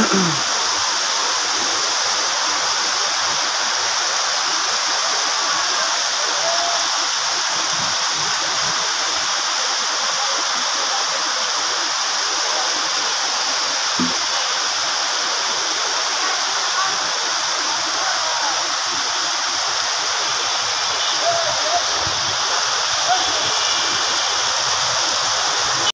Uh-uh.